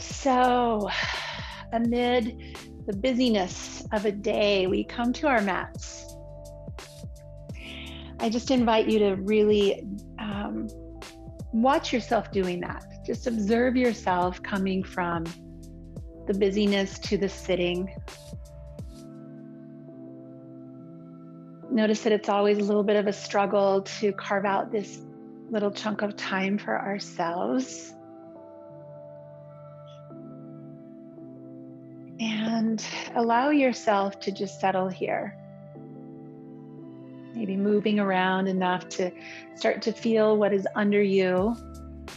So, amid the busyness of a day, we come to our mats. I just invite you to really um, watch yourself doing that. Just observe yourself coming from the busyness to the sitting. Notice that it's always a little bit of a struggle to carve out this little chunk of time for ourselves. And allow yourself to just settle here. Maybe moving around enough to start to feel what is under you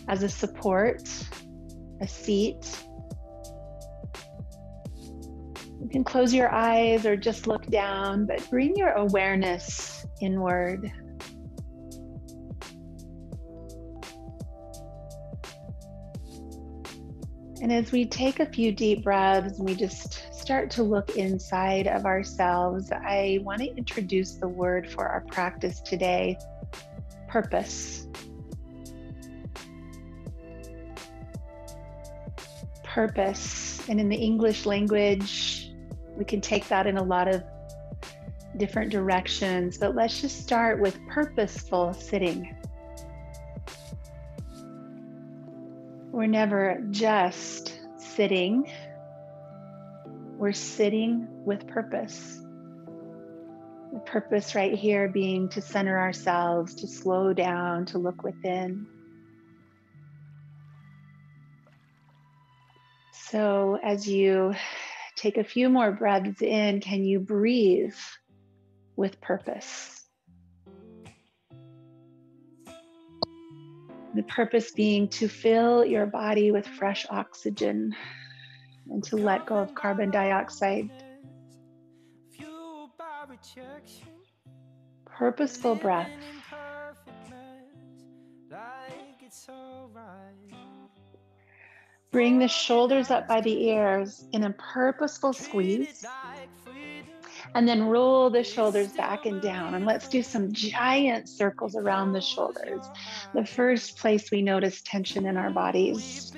as a support, a seat. You can close your eyes or just look down, but bring your awareness inward. And as we take a few deep breaths we just start to look inside of ourselves, I want to introduce the word for our practice today purpose. Purpose. And in the English language, we can take that in a lot of different directions, but let's just start with purposeful sitting. We're never just sitting, we're sitting with purpose. The purpose right here being to center ourselves, to slow down, to look within. So, as you take a few more breaths in, can you breathe with purpose? The purpose being to fill your body with fresh oxygen and to let go of carbon dioxide. Purposeful breath. Bring the shoulders up by the ears in a purposeful squeeze and then roll the shoulders back and down. And let's do some giant circles around the shoulders. The first place we notice tension in our bodies.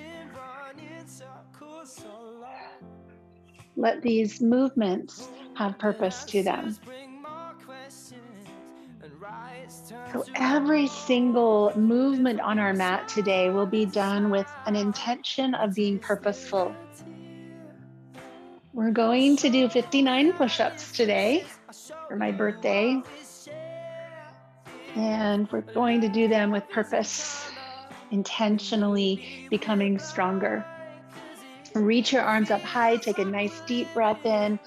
Let these movements have purpose to them. So, every single movement on our mat today will be done with an intention of being purposeful. We're going to do 59 push ups today for my birthday. And we're going to do them with purpose, intentionally becoming stronger. Reach your arms up high, take a nice deep breath in,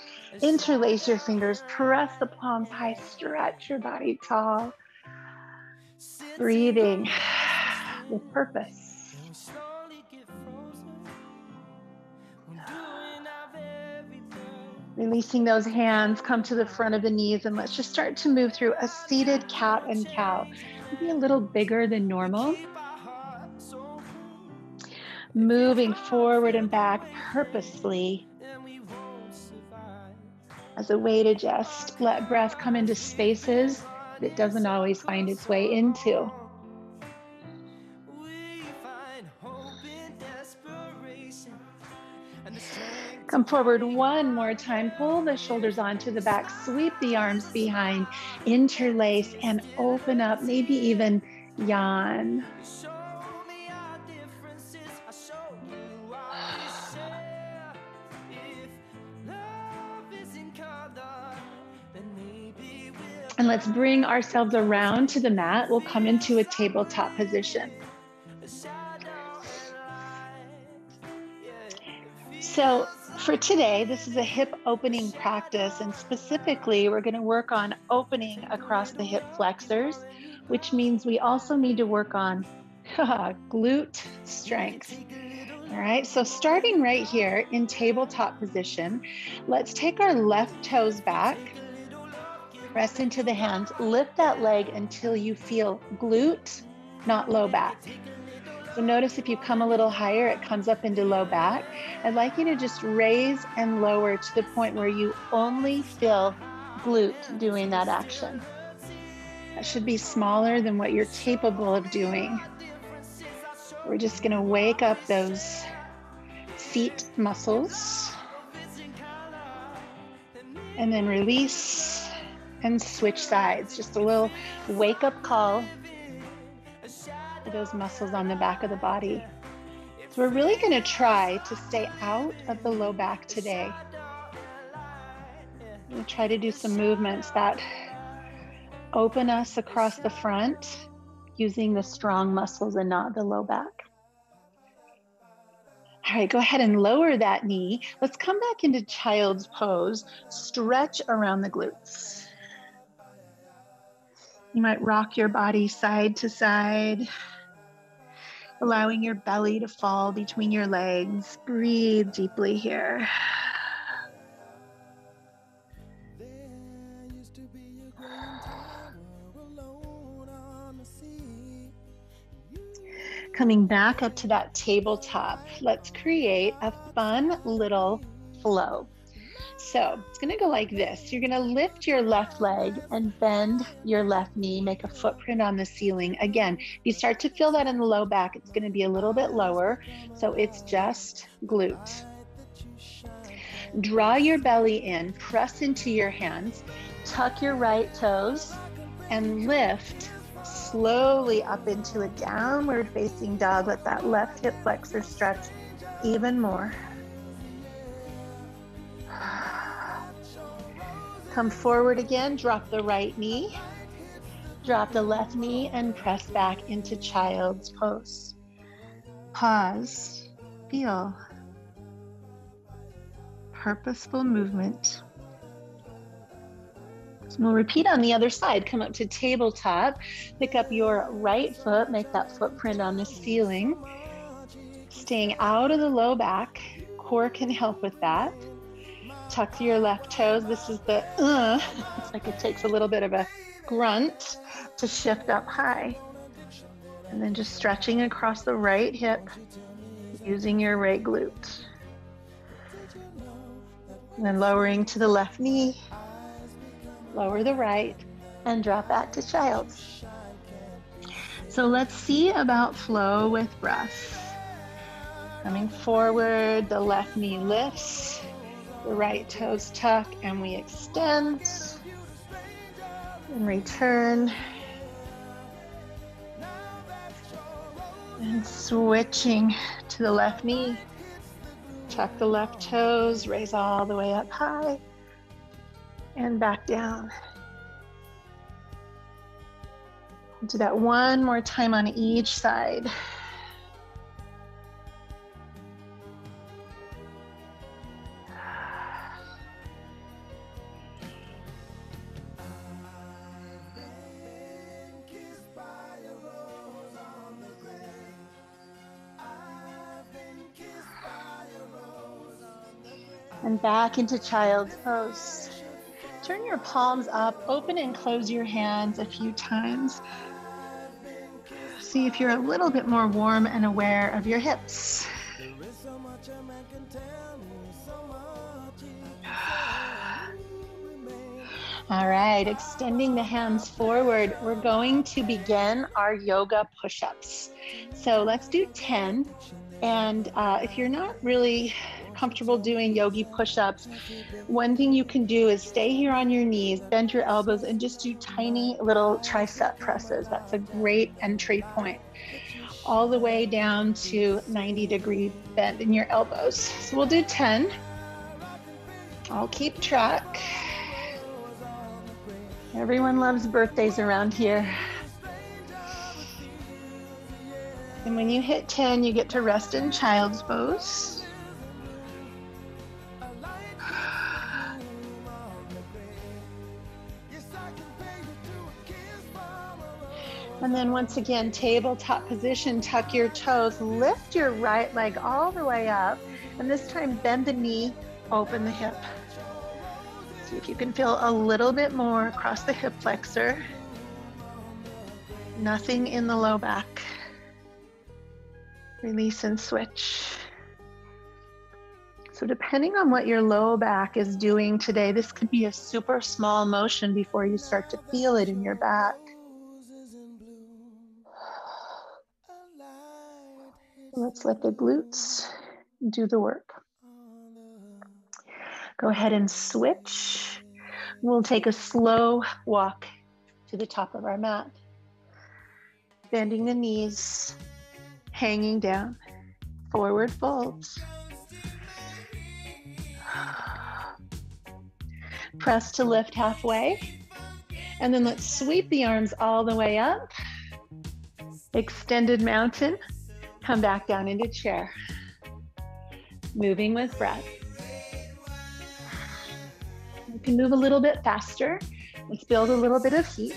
interlace your fingers, press the palms high, stretch your body tall. Breathing with purpose. Releasing those hands, come to the front of the knees, and let's just start to move through a seated cat and cow. Maybe a little bigger than normal. Moving forward and back purposely as a way to just let breath come into spaces that it doesn't always find its way into. Come forward one more time. Pull the shoulders onto the back. Sweep the arms behind. Interlace and open up. Maybe even yawn. And let's bring ourselves around to the mat. We'll come into a tabletop position. So for today, this is a hip opening practice, and specifically, we're going to work on opening across the hip flexors, which means we also need to work on glute strength. All right, so starting right here in tabletop position, let's take our left toes back, press into the hands, lift that leg until you feel glute, not low back. So notice if you come a little higher, it comes up into low back. I'd like you to just raise and lower to the point where you only feel glute doing that action. That should be smaller than what you're capable of doing. We're just going to wake up those seat muscles. And then release and switch sides. Just a little wake up call for those muscles on the back of the body. So we're really going to try to stay out of the low back today. We'll try to do some movements that open us across the front using the strong muscles and not the low back. All right, go ahead and lower that knee. Let's come back into child's pose. Stretch around the glutes. You might rock your body side to side, allowing your belly to fall between your legs. Breathe deeply here. coming back up to that tabletop, let's create a fun little flow. So it's going to go like this. You're going to lift your left leg and bend your left knee, make a footprint on the ceiling. Again, you start to feel that in the low back, it's going to be a little bit lower. So it's just glute. Draw your belly in, press into your hands, tuck your right toes, and lift slowly up into a downward facing dog. Let that left hip flexor stretch even more. Come forward again, drop the right knee, drop the left knee, and press back into child's pose. Pause, feel purposeful movement. So we'll repeat on the other side. Come up to tabletop, pick up your right foot, make that footprint on the ceiling. Staying out of the low back, core can help with that. Tuck your left toes. This is the uh, it's like it takes a little bit of a grunt to shift up high. And then just stretching across the right hip using your right glute. And then lowering to the left knee lower the right, and drop back to child's. So let's see about flow with breath. Coming forward, the left knee lifts, the right toes tuck, and we extend and return. And switching to the left knee. Tuck the left toes, raise all the way up high and back down. do that one more time on each side. And back into child's pose. Turn your palms up, open and close your hands a few times. See if you're a little bit more warm and aware of your hips. All right, extending the hands forward, we're going to begin our yoga push ups. So let's do 10. And uh, if you're not really comfortable doing yogi push-ups, one thing you can do is stay here on your knees, bend your elbows, and just do tiny little tricep presses. That's a great entry point. All the way down to 90 degree bend in your elbows. So we'll do 10. I'll keep track. Everyone loves birthdays around here. And when you hit 10, you get to rest in child's pose. And then once again, tabletop position, tuck your toes, lift your right leg all the way up. And this time, bend the knee, open the hip. See if you can feel a little bit more across the hip flexor. Nothing in the low back. Release and switch. So, depending on what your low back is doing today, this could be a super small motion before you start to feel it in your back. Let's let the glutes do the work. Go ahead and switch. We'll take a slow walk to the top of our mat. Bending the knees, hanging down, forward folds. Press to lift halfway. And then let's sweep the arms all the way up. Extended mountain. Come back down into chair. Moving with breath. You can move a little bit faster. Let's build a little bit of heat.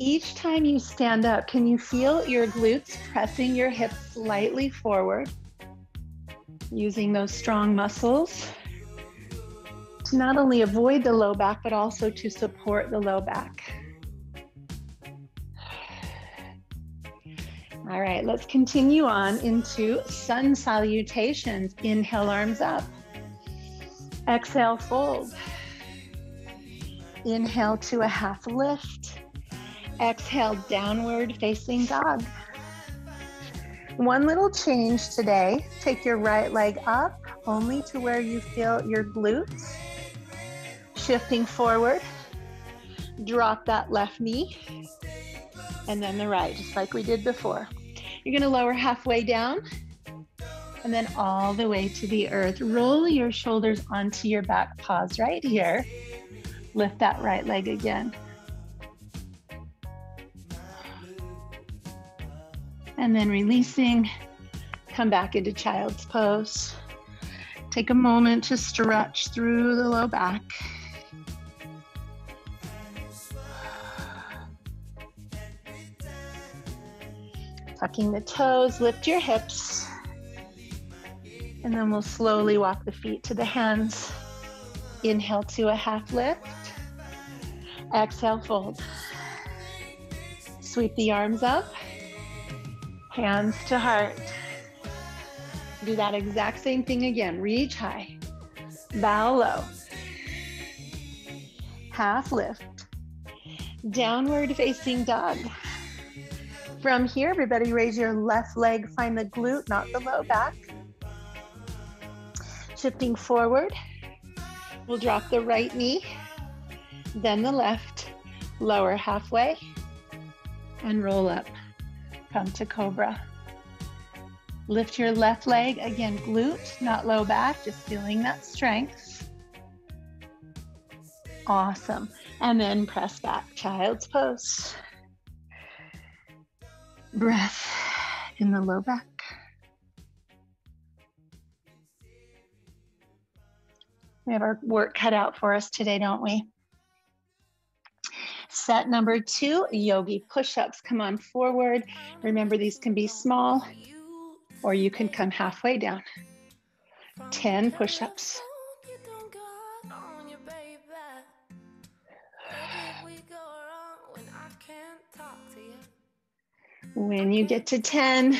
Each time you stand up, can you feel your glutes pressing your hips slightly forward? Using those strong muscles to not only avoid the low back, but also to support the low back. All right, let's continue on into sun salutations. Inhale, arms up. Exhale, fold. Inhale to a half lift. Exhale, downward facing dog. One little change today. Take your right leg up only to where you feel your glutes. Shifting forward. Drop that left knee. And then the right, just like we did before. You're going to lower halfway down and then all the way to the earth. Roll your shoulders onto your back pause right here. Lift that right leg again. And then releasing, come back into child's pose. Take a moment to stretch through the low back. Tucking the toes, lift your hips. And then we'll slowly walk the feet to the hands. Inhale to a half lift. Exhale, fold. Sweep the arms up. Hands to heart. Do that exact same thing again. Reach high. Bow low. Half lift. Downward facing dog. From here, everybody raise your left leg, find the glute, not the low back. Shifting forward, we'll drop the right knee, then the left, lower halfway, and roll up. Come to cobra. Lift your left leg, again, glute, not low back, just feeling that strength. Awesome. And then press back, child's pose. Breath in the low back. We have our work cut out for us today, don't we? Set number two, yogi push-ups. Come on forward. Remember, these can be small or you can come halfway down. 10 push-ups. When you get to 10,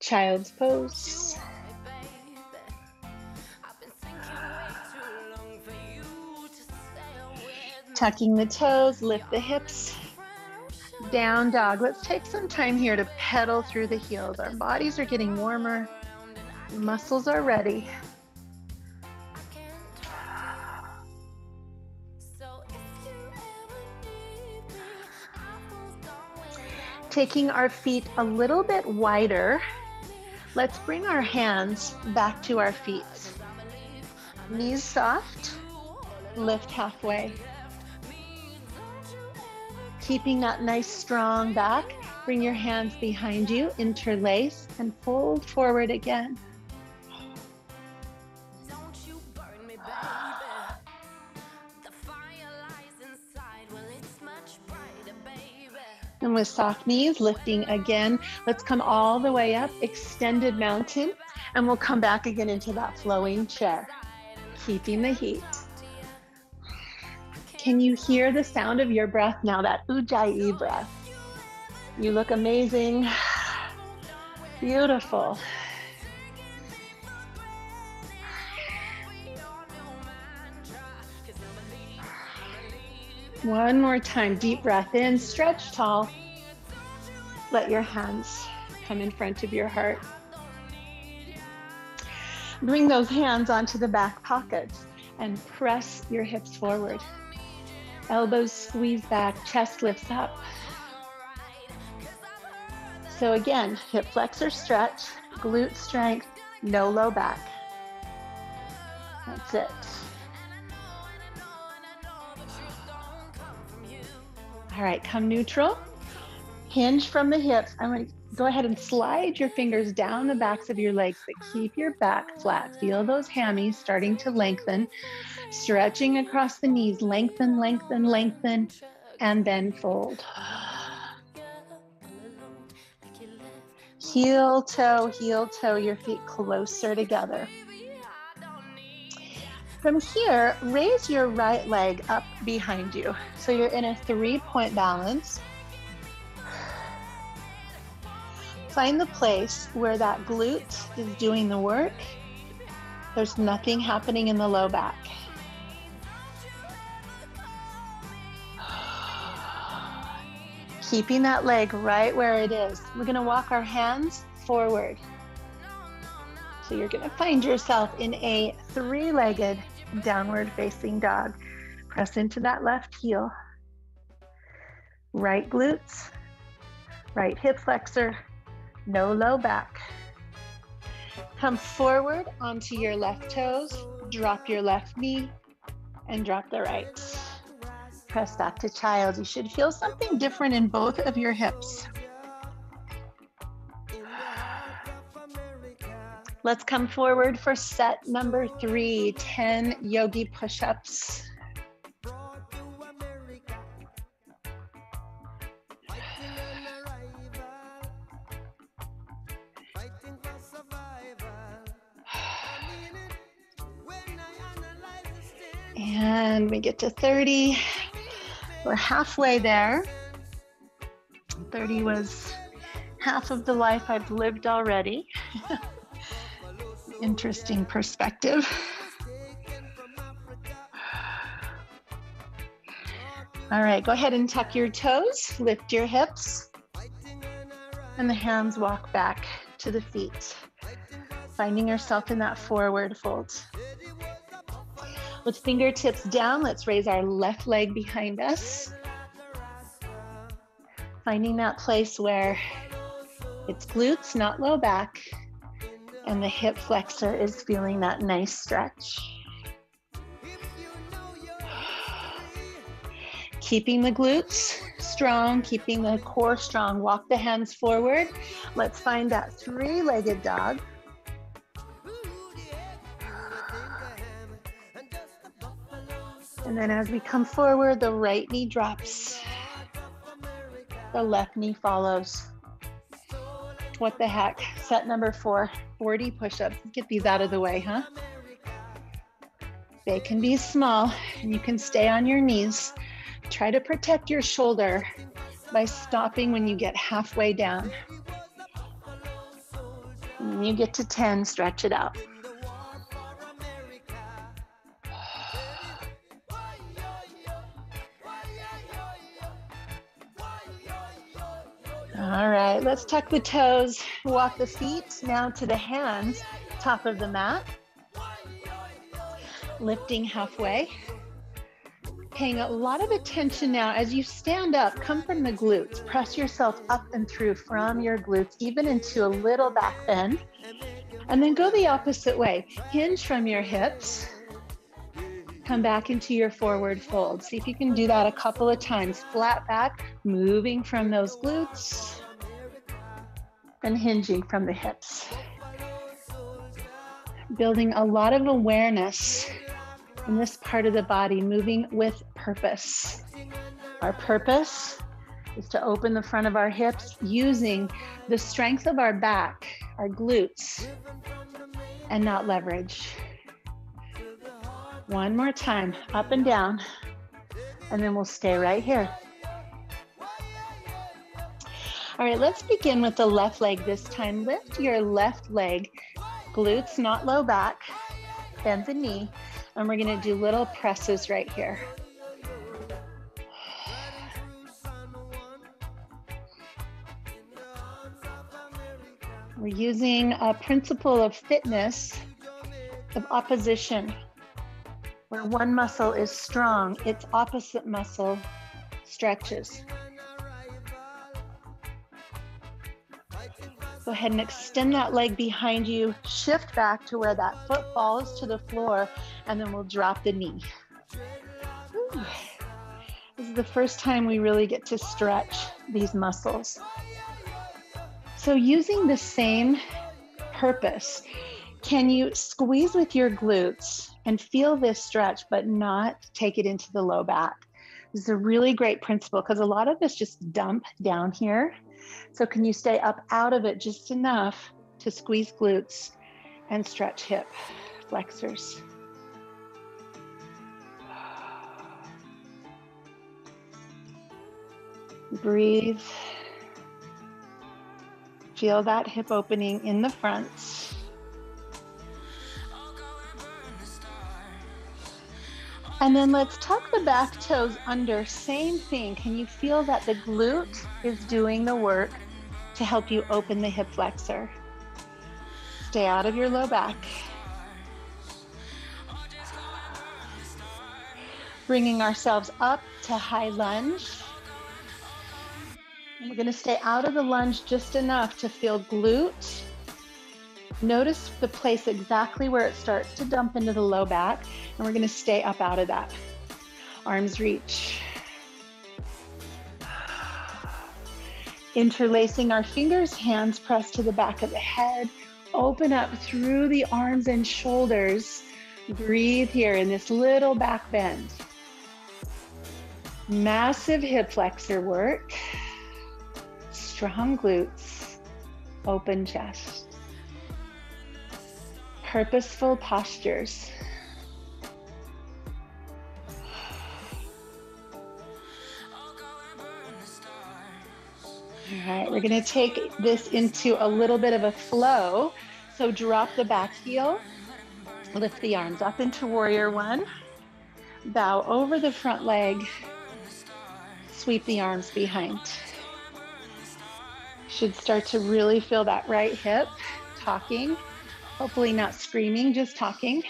child's pose. Tucking the toes, lift the hips. Down dog. Let's take some time here to pedal through the heels. Our bodies are getting warmer. Muscles are ready. Taking our feet a little bit wider, let's bring our hands back to our feet. Knees soft, lift halfway. Keeping that nice strong back, bring your hands behind you, interlace, and fold forward again. And with soft knees, lifting again. Let's come all the way up, extended mountain, and we'll come back again into that flowing chair, keeping the heat. Can you hear the sound of your breath now, that ujjayi breath? You look amazing. Beautiful. One more time, deep breath in, stretch tall. Let your hands come in front of your heart. Bring those hands onto the back pockets and press your hips forward. Elbows squeeze back, chest lifts up. So again, hip flexor stretch, glute strength, no low back. That's it. All right, come neutral. Hinge from the hips. I'm going to go ahead and slide your fingers down the backs of your legs, but keep your back flat. Feel those hammies starting to lengthen, stretching across the knees. Lengthen, lengthen, lengthen, and then fold. Heel toe, heel toe, your feet closer together. From here, raise your right leg up behind you. So you're in a three point balance. Find the place where that glute is doing the work. There's nothing happening in the low back. Keeping that leg right where it is. We're going to walk our hands forward. So you're going to find yourself in a three legged downward facing dog. Press into that left heel. Right glutes, right hip flexor, no low back. Come forward onto your left toes, drop your left knee, and drop the right. Press back to child. You should feel something different in both of your hips. Let's come forward for set number three 10 yogi push ups. And we get to 30. We're halfway there. 30 was half of the life I've lived already. interesting perspective. All right, go ahead and tuck your toes, lift your hips, and the hands walk back to the feet, finding yourself in that forward fold. With fingertips down, let's raise our left leg behind us, finding that place where it's glutes, not low back, and the hip flexor is feeling that nice stretch. Keeping the glutes strong, keeping the core strong. Walk the hands forward. Let's find that three legged dog. And then as we come forward, the right knee drops, the left knee follows. What the heck? Set number four. 40 push ups. Get these out of the way, huh? They can be small and you can stay on your knees. Try to protect your shoulder by stopping when you get halfway down. When you get to 10, stretch it out. All right, let's tuck the toes, walk the feet now to the hands, top of the mat. Lifting halfway. Paying a lot of attention now as you stand up, come from the glutes. Press yourself up and through from your glutes, even into a little back bend. And then go the opposite way. Hinge from your hips. Come back into your forward fold. See if you can do that a couple of times. Flat back, moving from those glutes and hinging from the hips. Building a lot of awareness in this part of the body, moving with purpose. Our purpose is to open the front of our hips using the strength of our back, our glutes, and not leverage. One more time, up and down, and then we'll stay right here. All right, let's begin with the left leg this time. Lift your left leg, glutes not low back, bend the knee, and we're gonna do little presses right here. We're using a principle of fitness of opposition. Where one muscle is strong, its opposite muscle stretches. Go ahead and extend that leg behind you. Shift back to where that foot falls to the floor, and then we'll drop the knee. This is the first time we really get to stretch these muscles. So, using the same purpose, can you squeeze with your glutes and feel this stretch, but not take it into the low back? This is a really great principle because a lot of us just dump down here so can you stay up out of it just enough to squeeze glutes and stretch hip flexors? Breathe. Feel that hip opening in the front. And then let's tuck the back toes under. Same thing. Can you feel that the glute is doing the work to help you open the hip flexor? Stay out of your low back. Bringing ourselves up to high lunge. We're going to stay out of the lunge just enough to feel glute. Notice the place exactly where it starts to dump into the low back and we're gonna stay up out of that. Arms reach. Interlacing our fingers, hands pressed to the back of the head. Open up through the arms and shoulders. Breathe here in this little back bend. Massive hip flexor work. Strong glutes. Open chest. Purposeful postures. All right, we're gonna take this into a little bit of a flow. So drop the back heel, lift the arms up into warrior one, bow over the front leg, sweep the arms behind. Should start to really feel that right hip, talking, hopefully not screaming, just talking.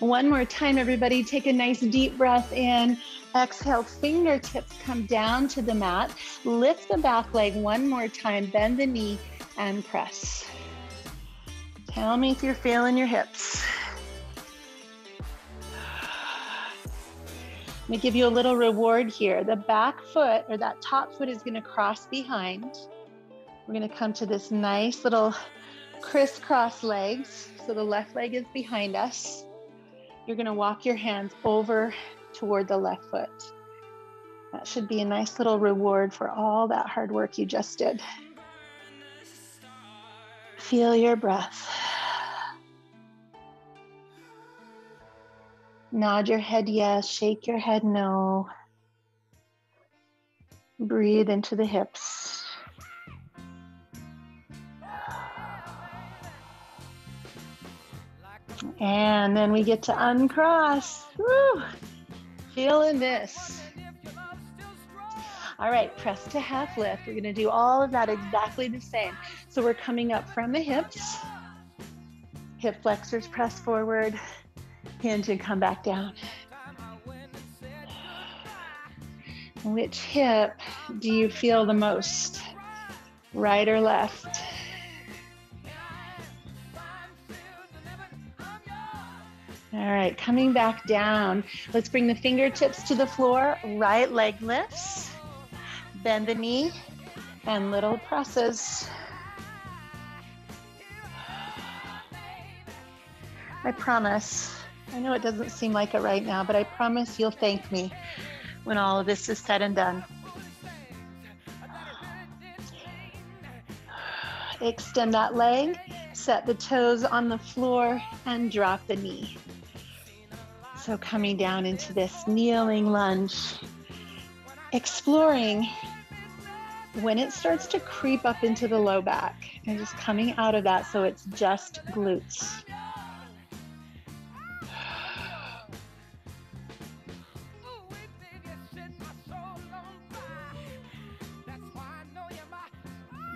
One more time, everybody. Take a nice deep breath in. Exhale, fingertips come down to the mat. Lift the back leg one more time. Bend the knee and press. Tell me if you're feeling your hips. Let me give you a little reward here. The back foot or that top foot is going to cross behind. We're going to come to this nice little crisscross legs. So the left leg is behind us. You're going to walk your hands over toward the left foot. That should be a nice little reward for all that hard work you just did. Feel your breath. Nod your head yes, shake your head no. Breathe into the hips. And then we get to uncross. Woo! Feeling this. All right, press to half lift. We're gonna do all of that exactly the same. So we're coming up from the hips. Hip flexors press forward, and come back down. Which hip do you feel the most? Right or left? All right, coming back down. Let's bring the fingertips to the floor. Right leg lifts. Bend the knee and little presses. I promise, I know it doesn't seem like it right now, but I promise you'll thank me when all of this is said and done. Extend that leg, set the toes on the floor, and drop the knee. So coming down into this kneeling lunge, exploring when it starts to creep up into the low back and just coming out of that so it's just glutes.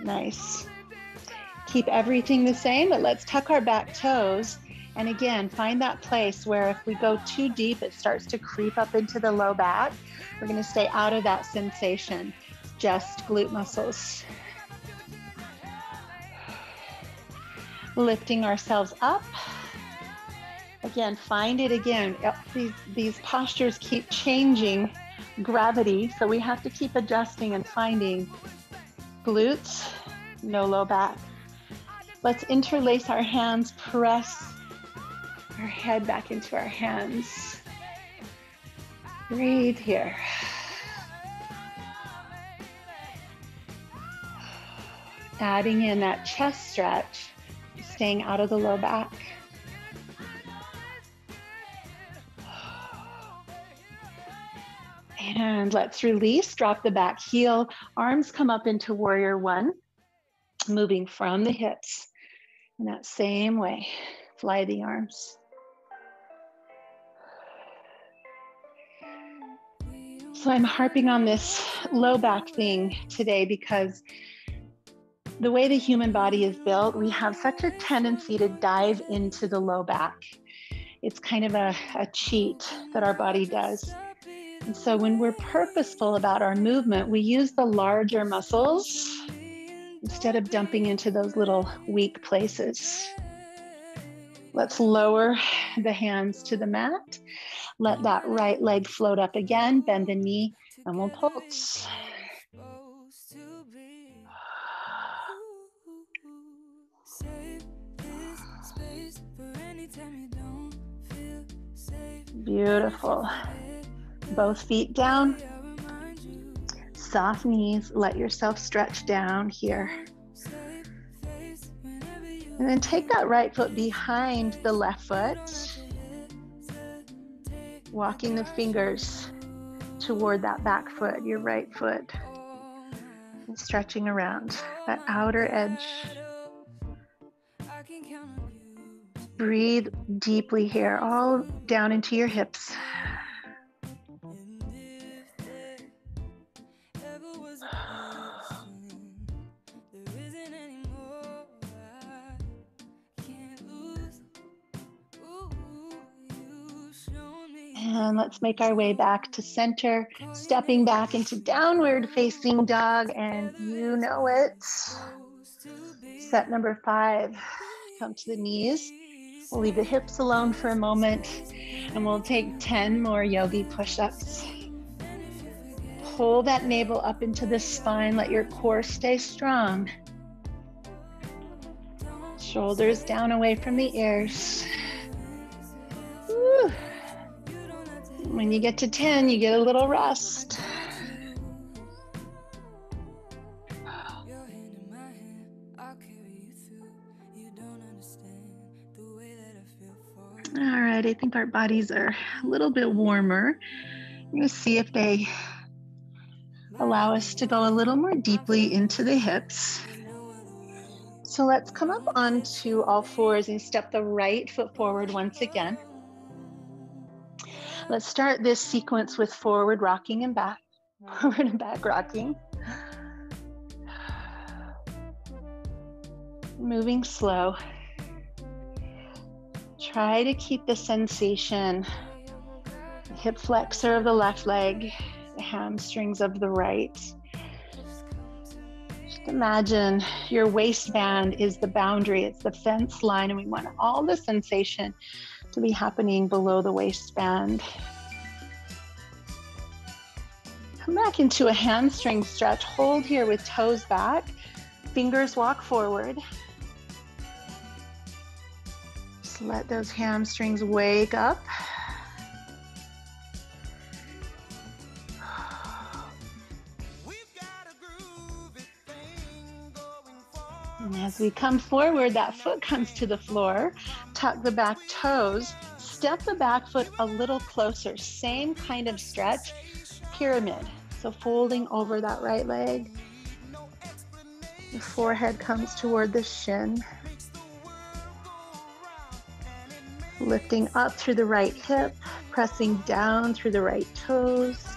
Nice. Keep everything the same, but let's tuck our back toes. And again, find that place where if we go too deep, it starts to creep up into the low back. We're going to stay out of that sensation, just glute muscles. Lifting ourselves up. Again, find it again. These, these postures keep changing gravity, so we have to keep adjusting and finding glutes, no low back. Let's interlace our hands, press our head back into our hands. Breathe here. Adding in that chest stretch, staying out of the low back. And let's release, drop the back heel, arms come up into warrior one, moving from the hips in that same way. Fly the arms. So I'm harping on this low back thing today because the way the human body is built, we have such a tendency to dive into the low back. It's kind of a, a cheat that our body does. And so when we're purposeful about our movement, we use the larger muscles instead of dumping into those little weak places. Let's lower the hands to the mat. Let that right leg float up again, bend the knee, and we'll pulse. Beautiful. Both feet down. Soft knees. Let yourself stretch down here. And then take that right foot behind the left foot, walking the fingers toward that back foot, your right foot, and stretching around that outer edge. Breathe deeply here, all down into your hips. And let's make our way back to center, stepping back into downward facing dog. And you know it. Set number five. Come to the knees. We'll leave the hips alone for a moment and we'll take 10 more yogi push ups. Pull that navel up into the spine. Let your core stay strong. Shoulders down away from the ears. When you get to 10, you get a little rest. All right, I think our bodies are a little bit warmer. To see if they allow us to go a little more deeply into the hips. So let's come up onto all fours and step the right foot forward once again. Let's start this sequence with forward rocking and back, hmm. forward and back rocking. Moving slow. Try to keep the sensation, the hip flexor of the left leg, the hamstrings of the right. Just imagine your waistband is the boundary, it's the fence line, and we want all the sensation to be happening below the waistband. Come back into a hamstring stretch. Hold here with toes back. Fingers walk forward. Just let those hamstrings wake up. And as we come forward, that foot comes to the floor. Tuck the back toes. Step the back foot a little closer. Same kind of stretch, pyramid. So folding over that right leg. The forehead comes toward the shin. Lifting up through the right hip, pressing down through the right toes.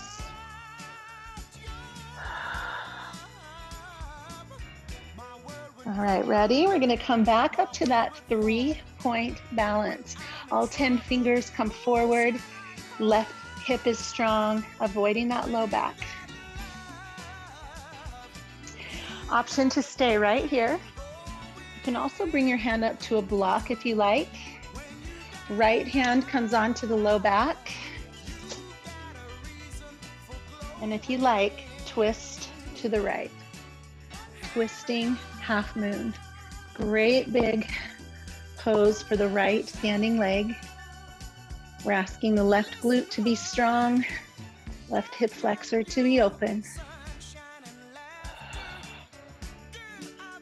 All right, ready? We're gonna come back up to that three point balance. All 10 fingers come forward. Left hip is strong, avoiding that low back. Option to stay right here. You can also bring your hand up to a block if you like. Right hand comes onto the low back. And if you like, twist to the right. Twisting half moon. Great big pose for the right standing leg. We're asking the left glute to be strong, left hip flexor to be open.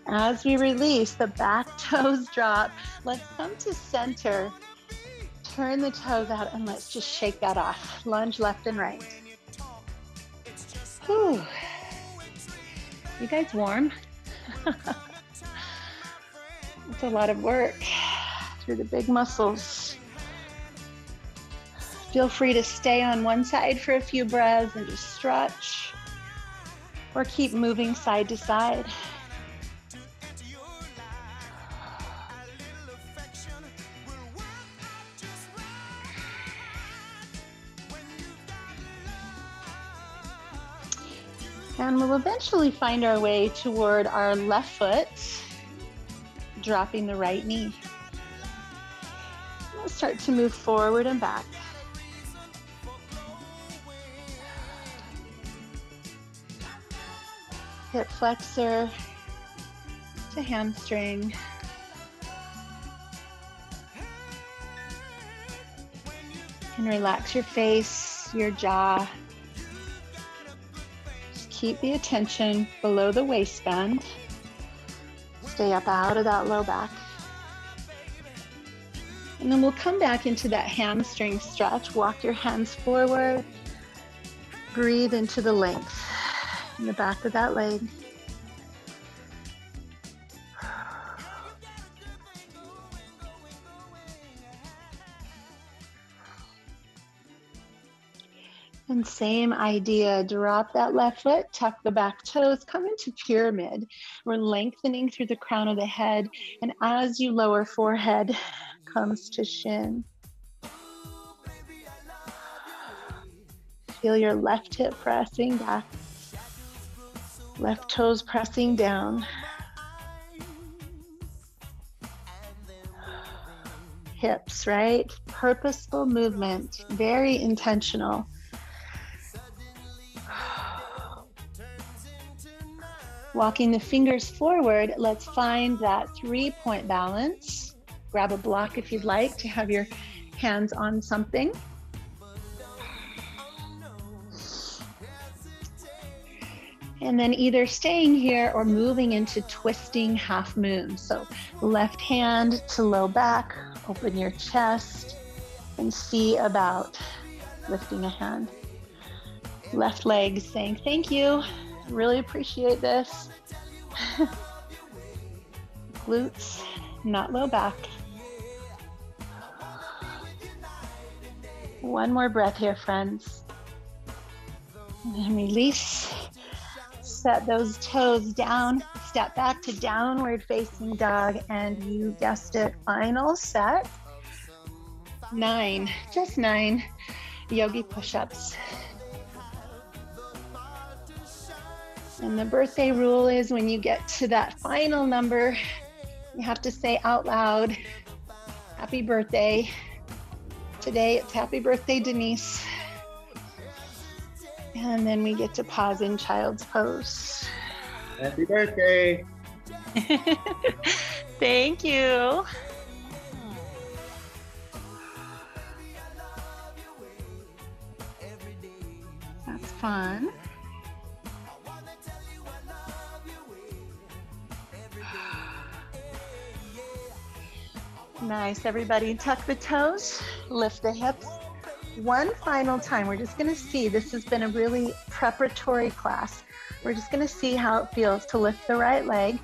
As we release, the back toes drop. Let's come to center. Turn the toes out and let's just shake that off. Lunge left and right. Whew. You guys warm? it's a lot of work through the big muscles. Feel free to stay on one side for a few breaths and just stretch or keep moving side to side. And we'll eventually find our way toward our left foot, dropping the right knee. We'll start to move forward and back. Hip flexor to hamstring. And relax your face, your jaw, keep the attention below the waistband. Stay up out of that low back. And then we'll come back into that hamstring stretch. Walk your hands forward. Breathe into the length in the back of that leg. Same idea, drop that left foot, tuck the back toes, come into pyramid. We're lengthening through the crown of the head. And as you lower forehead comes to shin. Feel your left hip pressing back, left toes pressing down. Hips, right? Purposeful movement, very intentional. Walking the fingers forward, let's find that three point balance. Grab a block if you'd like to have your hands on something. And then either staying here or moving into twisting half moon. So left hand to low back, open your chest, and see about lifting a hand. Left leg saying thank you. Really appreciate this. Glutes, not low back. One more breath here, friends. And release. Set those toes down. Step back to downward facing dog. And you guessed it, final set. Nine, just nine yogi push ups. And the birthday rule is when you get to that final number, you have to say out loud, Happy birthday. Today it's Happy Birthday, Denise. And then we get to pause in child's pose. Happy birthday. Thank you. That's fun. Nice, everybody. Tuck the toes, lift the hips. One final time, we're just gonna see, this has been a really preparatory class. We're just gonna see how it feels to lift the right leg,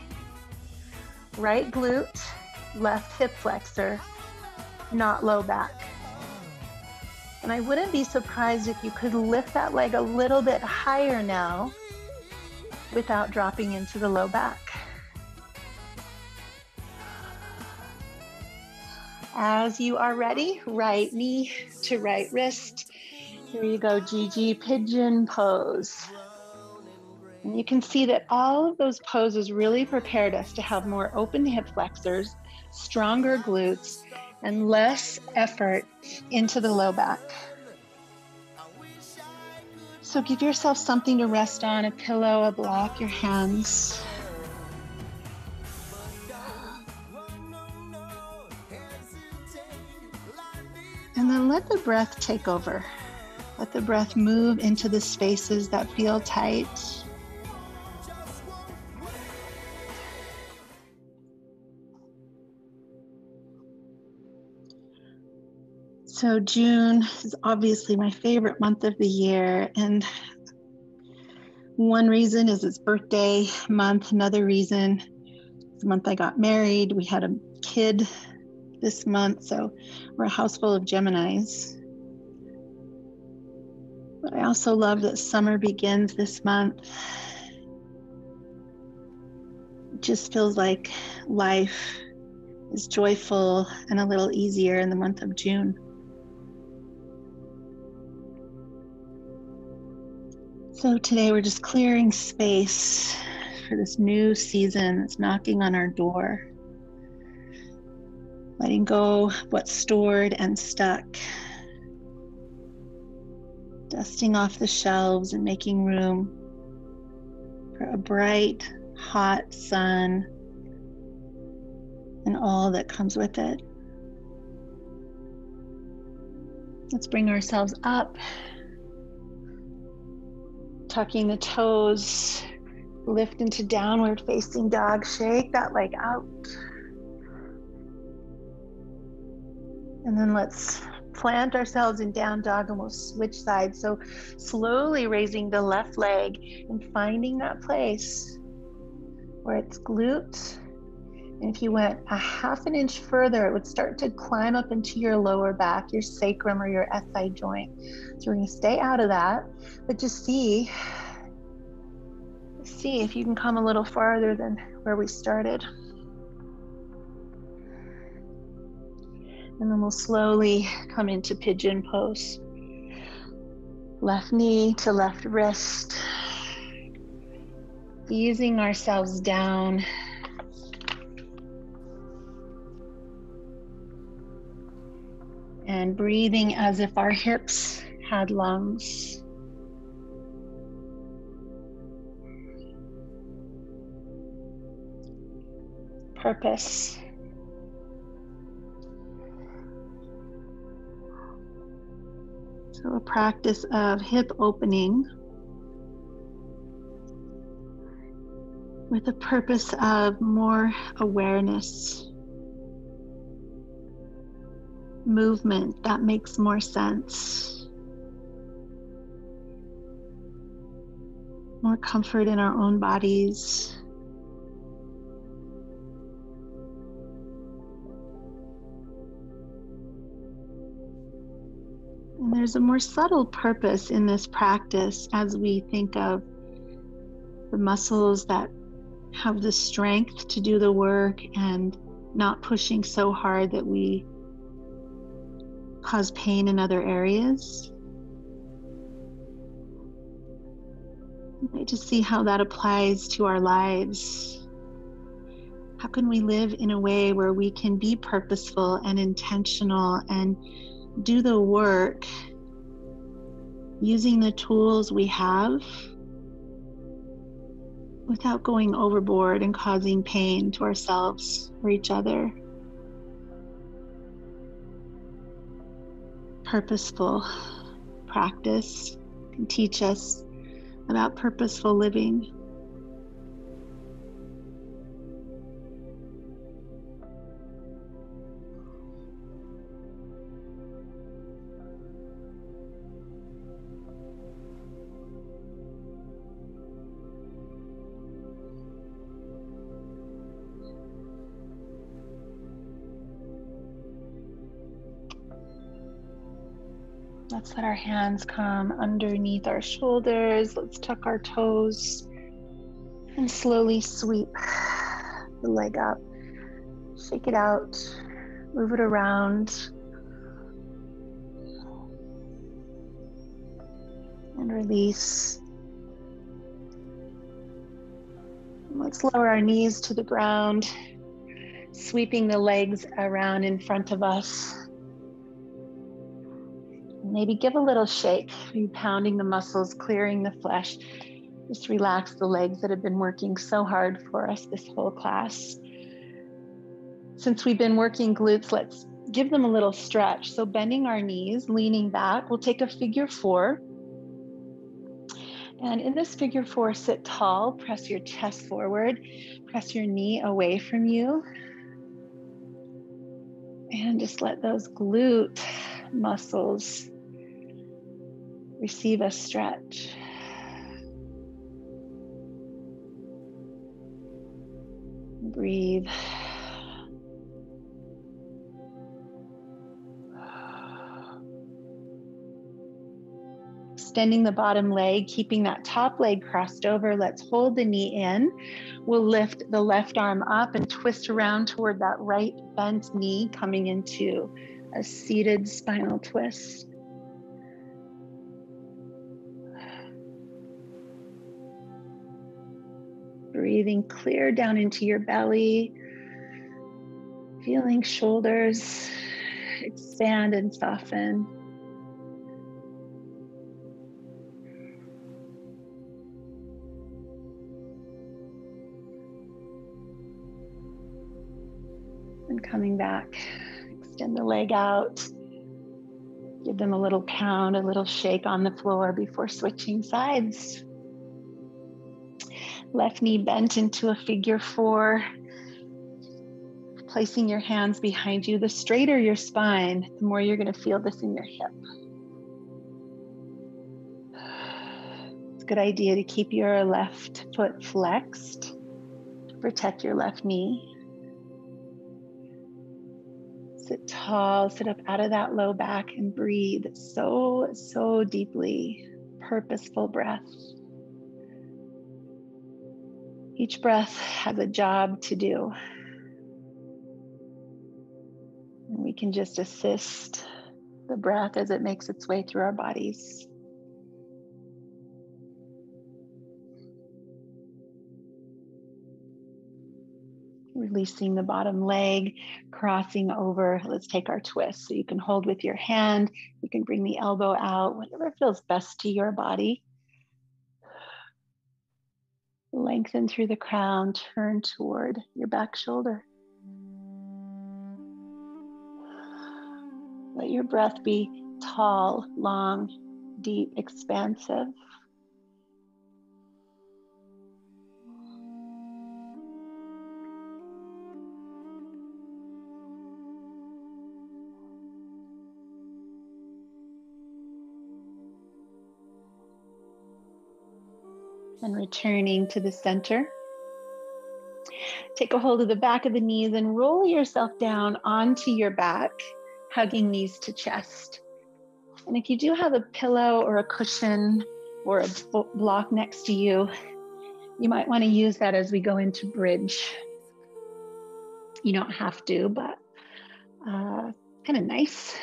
right glute, left hip flexor, not low back. And I wouldn't be surprised if you could lift that leg a little bit higher now without dropping into the low back. As you are ready, right knee to right wrist. Here you go, Gigi pigeon pose. And you can see that all of those poses really prepared us to have more open hip flexors, stronger glutes, and less effort into the low back. So give yourself something to rest on a pillow, a block, your hands. And then let the breath take over. Let the breath move into the spaces that feel tight. So, June is obviously my favorite month of the year. And one reason is it's birthday month. Another reason, the month I got married. We had a kid this month. So, we're a house full of Geminis. But I also love that summer begins this month. It just feels like life is joyful and a little easier in the month of June. So today we're just clearing space for this new season that's knocking on our door. Letting go what's stored and stuck dusting off the shelves and making room for a bright, hot sun and all that comes with it. Let's bring ourselves up, tucking the toes, lift into downward facing dog, shake that leg out. And then let's plant ourselves in down dog and we'll switch sides. So slowly raising the left leg and finding that place where it's glute. And if you went a half an inch further, it would start to climb up into your lower back, your sacrum or your SI joint. So we're going to stay out of that, but just see see if you can come a little farther than where we started. And then we'll slowly come into pigeon pose. Left knee to left wrist. Easing ourselves down. And breathing as if our hips had lungs. Purpose. So, a practice of hip opening with the purpose of more awareness, movement that makes more sense, more comfort in our own bodies. There's a more subtle purpose in this practice as we think of the muscles that have the strength to do the work and not pushing so hard that we cause pain in other areas. I just see how that applies to our lives. How can we live in a way where we can be purposeful and intentional and do the work using the tools we have without going overboard and causing pain to ourselves or each other. Purposeful practice can teach us about purposeful living. Let's let our hands come underneath our shoulders. Let's tuck our toes and slowly sweep the leg up. Shake it out. Move it around. And release. Let's lower our knees to the ground, sweeping the legs around in front of us. Maybe give a little shake, pounding the muscles, clearing the flesh. Just relax the legs that have been working so hard for us this whole class. Since we've been working glutes, let's give them a little stretch. So, bending our knees, leaning back, we'll take a figure four. And in this figure four, sit tall, press your chest forward, press your knee away from you. And just let those glute muscles receive a stretch. Breathe. extending the bottom leg, keeping that top leg crossed over. Let's hold the knee in. We'll lift the left arm up and twist around toward that right bent knee, coming into a seated spinal twist. Breathing clear down into your belly, feeling shoulders expand and soften. And coming back. Extend the leg out. Give them a little pound, a little shake on the floor before switching sides. Left knee bent into a figure four. Placing your hands behind you. The straighter your spine, the more you're going to feel this in your hip. It's a good idea to keep your left foot flexed to protect your left knee. Sit tall, sit up out of that low back and breathe so, so deeply. Purposeful breath. Each breath has a job to do. And we can just assist the breath as it makes its way through our bodies. releasing the bottom leg, crossing over. Let's take our twist. So you can hold with your hand, you can bring the elbow out, whatever feels best to your body. Lengthen through the crown, turn toward your back shoulder. Let your breath be tall, long, deep, expansive. And returning to the center. Take a hold of the back of the knees and roll yourself down onto your back, hugging knees to chest. And if you do have a pillow or a cushion or a block next to you, you might want to use that as we go into bridge. You don't have to, but uh, kind of nice.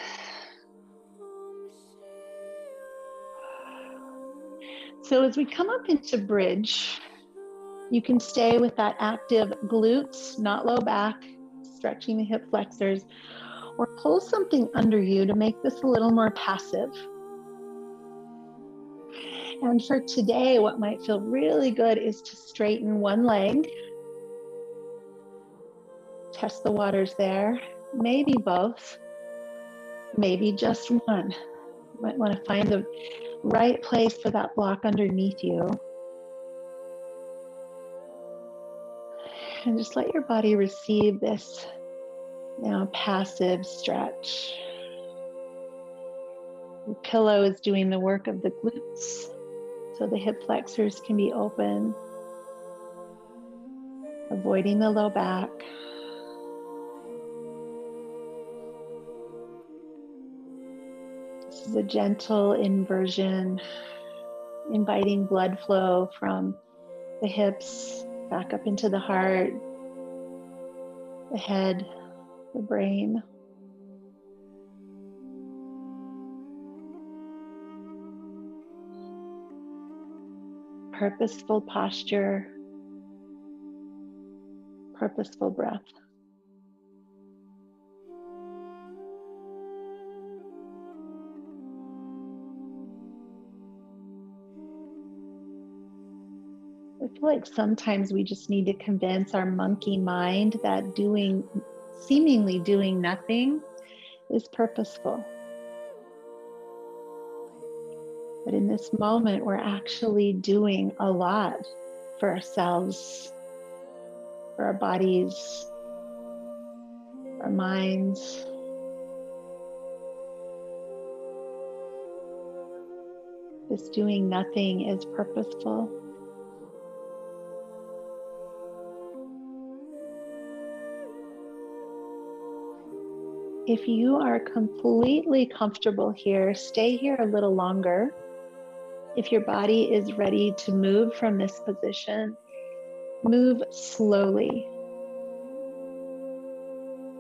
So as we come up into bridge, you can stay with that active glutes, not low back, stretching the hip flexors, or pull something under you to make this a little more passive. And for today, what might feel really good is to straighten one leg, test the waters there, maybe both, maybe just one. You might want to find the right place for that block underneath you. And just let your body receive this now passive stretch. The pillow is doing the work of the glutes, so the hip flexors can be open, avoiding the low back. is a gentle inversion, inviting blood flow from the hips back up into the heart, the head, the brain. Purposeful posture, purposeful breath. Feel like sometimes we just need to convince our monkey mind that doing, seemingly doing nothing, is purposeful. But in this moment, we're actually doing a lot for ourselves, for our bodies, our minds. This doing nothing is purposeful. If you are completely comfortable here, stay here a little longer. If your body is ready to move from this position, move slowly.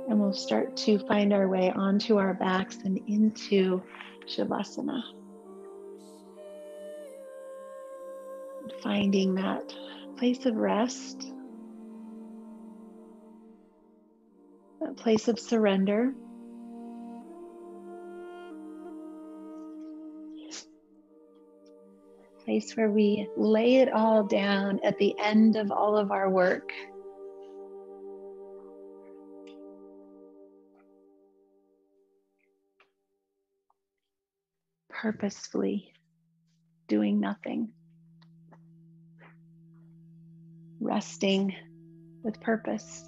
And we'll start to find our way onto our backs and into Shavasana. Finding that place of rest, that place of surrender. Place where we lay it all down at the end of all of our work. Purposefully doing nothing, resting with purpose.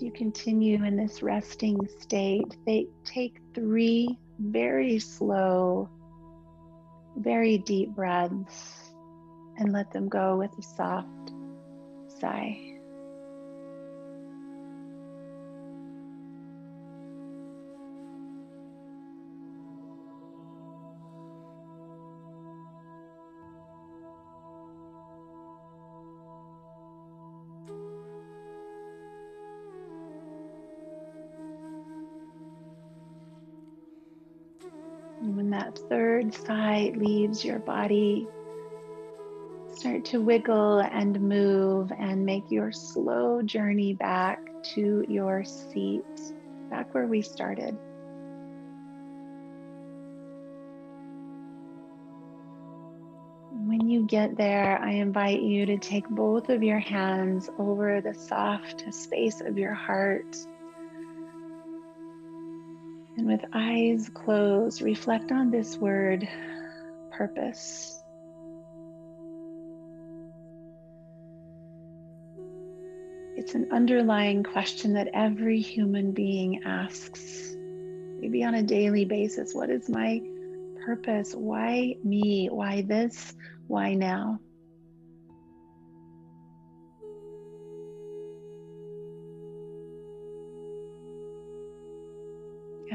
You continue in this resting state, they take three very slow, very deep breaths and let them go with a soft sigh. Sigh leaves your body, start to wiggle and move and make your slow journey back to your seat, back where we started. When you get there, I invite you to take both of your hands over the soft space of your heart and with eyes closed, reflect on this word purpose. It's an underlying question that every human being asks, maybe on a daily basis. What is my purpose? Why me? Why this? Why now?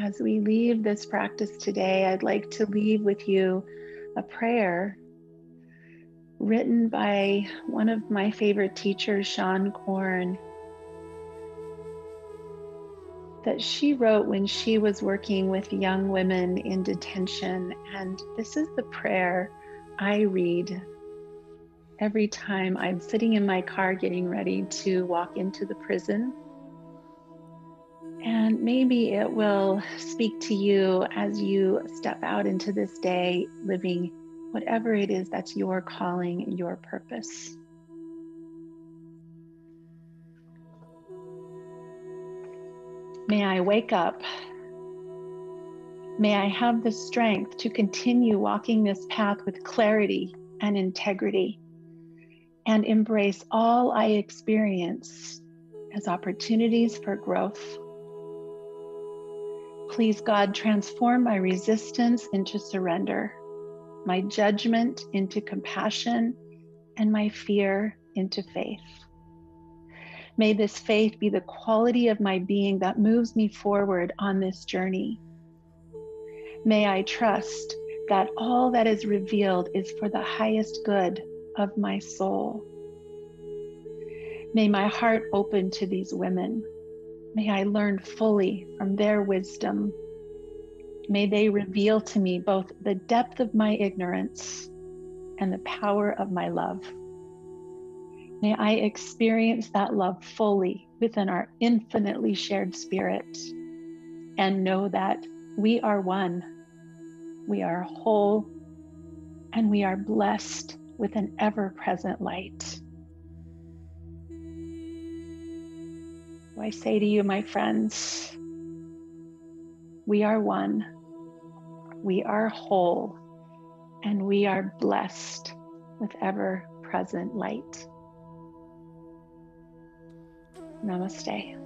As we leave this practice today, I'd like to leave with you a prayer written by one of my favorite teachers, Seane Corn, that she wrote when she was working with young women in detention. And this is the prayer I read every time I'm sitting in my car getting ready to walk into the prison. And maybe it will speak to you as you step out into this day living whatever it is that's your calling your purpose. May I wake up. May I have the strength to continue walking this path with clarity and integrity and embrace all I experience as opportunities for growth. Please, God, transform my resistance into surrender my judgment into compassion, and my fear into faith. May this faith be the quality of my being that moves me forward on this journey. May I trust that all that is revealed is for the highest good of my soul. May my heart open to these women. May I learn fully from their wisdom May they reveal to me both the depth of my ignorance and the power of my love. May I experience that love fully within our infinitely shared spirit and know that we are one, we are whole, and we are blessed with an ever present light. I say to you, my friends, we are one we are whole and we are blessed with ever present light. Namaste.